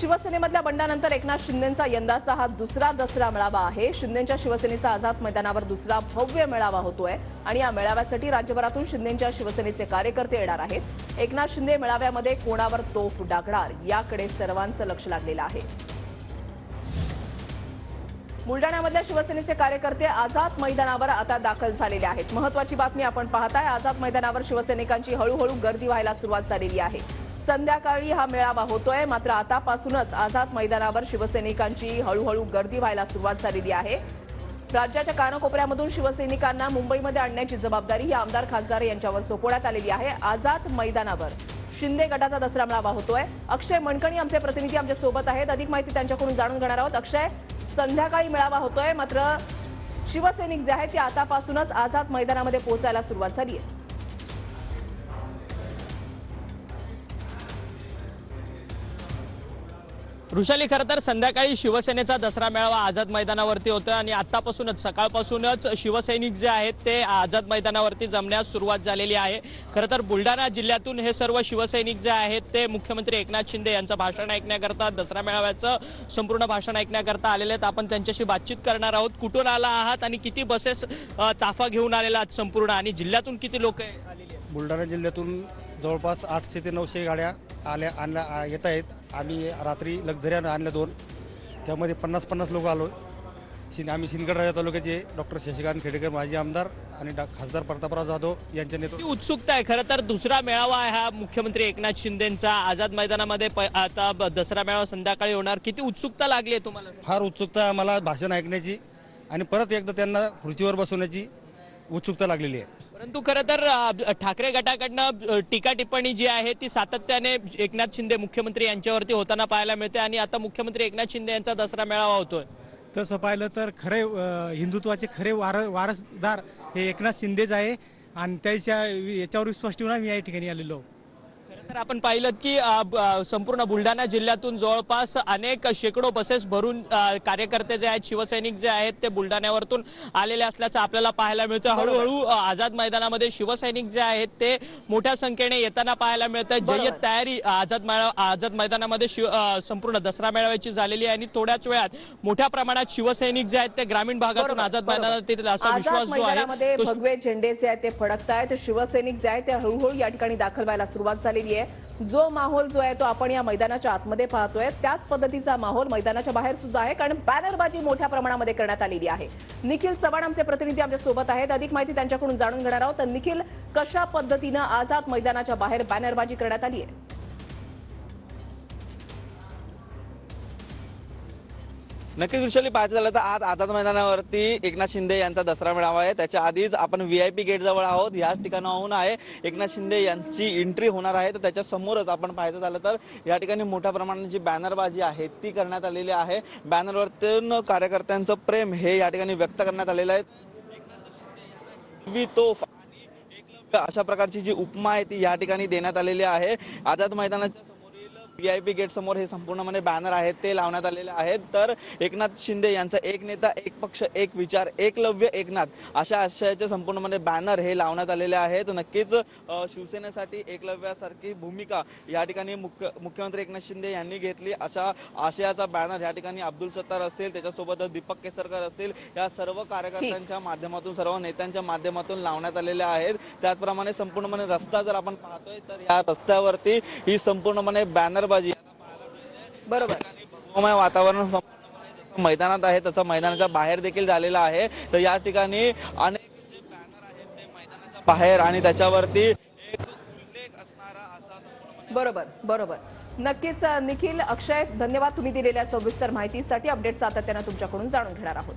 शिवसेनेमधल्या बंडानंतर एकनाथ शिंदेचा यंदाचा हा दुसरा दसरा मेळावा आहे. शिंदेच्या शिवसेनेचा आझाद मैदानावर दुसरा भव्य मेळावा होतोय आणि या मेळाव्यासाठी राज्यभरातून शिंदेच्या शिवसेनेचे कार्यकर्ते येणार आहेत. एकनाथ शिंदे मेळाव्यामध्ये कोणावर तोफ डागणार याकडे सर्वांचं लक्ष लागलेलं आहे. बुलडाण्यामधल्या शिवसेनेचे कार्यकर्ते आझाद मैदानावर आता दाखल झालेले आहेत. महत्वाची बातमी आपण पाहताय आझाद मैदानावर शिवसैनिकांची हळूहळू गर्दी व्हायला सुरुवात झालेली आहे. संध्याकाळी हा मेळावा होतोय. मात्र आतापासूनच आझाद मैदानावर शिवसैनिकांची हळूहळू गर्दी व्हायला सुरुवात झालेली आहे. राज्याच्या कानाकोपऱ्यामधून शिवसैनिकांना मुंबईमध्ये आणण्याची जबाबदारी ही आमदार खासदार यांच्यावर सोपवण्यात आलेली आहे. आझाद मैदानावर शिंदे गटाचा दसरा मेळावा होतोय. अक्षय मणकणी आमचे प्रतिनिधी आमच्यासोबत आहेत. अधिक माहिती त्यांच्याकडून जाणून घेणार आहोत. अक्षय संध्याकाळी मेळावा होतोय. मात्र शिवसैनिक जे आहेत ते आतापासूनच आझाद मैदानामध्ये पोहोचायला सुरुवात झाली आहे. वृषाली खरं तर संध्याकाळी शिवसेनेचा दसरा मेळावा आझाद मैदानावरती होतोय आणि आतापासूनच सकाळपासूनच शिवसैनिक जे आहेत ते आझाद मैदानावरती जमण्यास सुरुवात झालेली आहे. खरं तर बुलढाणा जिल्ह्यातून हे सर्व शिवसैनिक जे आहेत ते मुख्यमंत्री एकनाथ शिंदे यांचं भाषण ऐकण्याकरता दसरा मेळाव्याचं संपूर्ण भाषण ऐकण्याकरता आलेले आहेत. आपण त्यांच्याशी बातचीत करणार आहोत. कुठून आला आहात आणि किती बसेस ताफा घेऊन आलेला आहात संपूर्ण? आणि जिल्ह्यातून किती लोक आलेली बुलढाणा जिल्ह्यातून जवळपास आठशे ते नऊशे गाड्या आल्या आणल्या येत आहेत. आम्ही रात्री लक्झऱ्यानं आणल्या दोन. त्यामध्ये पन्नास पन्नास लोक आलो. शिन आम्ही शिंदगड राजा तालुक्याचे डॉक्टर शशिकांत खेडेकर माजी आमदार आणि डॉ खासदार प्रतापराव जाधव यांच्या नेतृत्व उत्सुकता आहे. खरं तर दुसरा मेळावा आहे हा मुख्यमंत्री एकनाथ शिंदेचा. आझाद मैदानामध्ये प- आता दसरा मेळावा संध्याकाळी होणार. किती उत्सुकता लागली आहे तुम्हाला? फार उत्सुकता आहे आम्हाला भाषण ऐकण्याची आणि परत एकदा त्यांना खुर्चीवर बसवण्याची उत्सुकता लागलेली आहे. परंतु खरं तर ठाकरे गटाकडनं टीका टिप्पणी जी आहे ती सातत्याने एकनाथ शिंदे मुख्यमंत्री यांच्यावरती होताना पाहायला मिळते आणि आता मुख्यमंत्री एकनाथ शिंदे यांचा दसरा मेळावा होतोय. तसं पाहिलं तर खरे हिंदुत्वाचे खरे वार वारसदार हे एकनाथ शिंदेच आहे आणि त्याच्या याच्यावर विश्वास ठेवून आम्ही या ठिकाणी आलेलो तर आपण पाहिलं की संपूर्ण बुलढाणा जिल्ह्यातून जवळपास अनेक शेकडो बसेस भरून कार्यकर्ते जे आहेत शिवसैनिक जे आहेत ते बुलढाण्यावरतून आलेले असल्याचं आपल्याला पाहायला मिळतं हळूहळू आझाद मैदानामध्ये शिवसैनिक जे आहेत ते मोठ्या संख्येने येताना पाहायला मिळत आहे. जय्यत तयारी आझाद आझाद मैदानामध्ये शिव संपूर्ण दसरा मेळाव्याची झालेली आहे आणि थोड्याच वेळात मोठ्या प्रमाणात शिवसैनिक जे आहेत ते ग्रामीण भागातून आझाद. मैदानात येतील असा विश्वास जो आहे भगवे झेंडे जे आहेत ते फडकत आहेत शिवसैनिक जे आहेत ते हळूहळू या ठिकाणी दाखल व्हायला सुरुवात झालेली आहे. जो माहोल जो आहे तो आपण या मैदानाच्या आतमध्ये पाहतोय त्याच पद्धतीचा माहोल मैदानाच्या बाहेर सुद्धा आहे कारण बॅनरबाजी मोठ्या प्रमाणामध्ये करण्यात आलेली आहे. निखिल चव्हाण आमचे प्रतिनिधी आमच्यासोबत आहेत. अधिक माहिती त्यांच्याकडून जाणून घेणार आहोत. तर निखिल कशा पद्धतीनं आझाद मैदानाच्या बाहेर बॅनरबाजी करण्यात आली आहे? नक्कीच वृषाली पाहायचं झालं तर आज आझाद मैदानावरती एकनाथ शिंदे यांचा दसरा मेळावा आहे. त्याच्या आधीच आपण व्ही आय पी गेट जवळ आहोत. याच ठिकाणाहून आहे. एकनाथ शिंदे यांची एंट्री होणार आहे. तर त्याच्या समोरच आपण पाहायचं झालं तर या ठिकाणी मोठ्या प्रमाणात जी बॅनरबाजी आहे ती करण्यात आलेली आहे. बॅनरवरतून कार्यकर्त्यांचं प्रेम हे या ठिकाणी व्यक्त करण्यात आलेलं आहे. तोफ अशा प्रकारची जी उपमा आहे ती या ठिकाणी देण्यात आलेली आहे. आझाद मैदानाच्या व्ही आय पी गेट समोर हे संपूर्णपणे बॅनर आहेत ते लावण्यात आलेले आहेत. तर एकनाथ शिंदे यांचा एक नेता एक पक्ष एक विचार एकलव्य एकनाथ अशा आशयाचे संपूर्णपणे बॅनर हे लावण्यात आलेले आहेत. नक्कीच शिवसेनेसाठी एकलव्यासारखी भूमिका या ठिकाणी मुख्य मुख्यमंत्री एकनाथ शिंदे यांनी घेतली. अशा आशयाचा बॅनर या ठिकाणी अब्दुल सत्तार असतील त्याच्यासोबत दीपक केसरकर असतील या सर्व कार्यकर्त्यांच्या माध्यमातून सर्व नेत्यांच्या माध्यमातून लावण्यात आलेल्या आहेत. त्याचप्रमाणे संपूर्णपणे रस्ता जर आपण पाहतोय तर या रस्त्यावरती ही संपूर्णपणे बॅनरबाजी बरोबर. भगवमय वातावरण संपूर्णपणे जसं मैदानात आहे तसं मैदानाच्या बाहेर देखील झालेलं आहे. तर या ठिकाणी अनेक जे बॅनर आहेत ते मैदानाच्या बाहेर आणि त्याच्यावरती एक उल्लेख असणारा असा संपूर्णपणे बरोबर बरोबर. नक्कीच निखिल अक्षय धन्यवाद तुम्ही दिलेल्या सविस्तर माहितीसाठी अपडेट सातत्यानं तुमच्याकडून जाणून घेणार आहोत.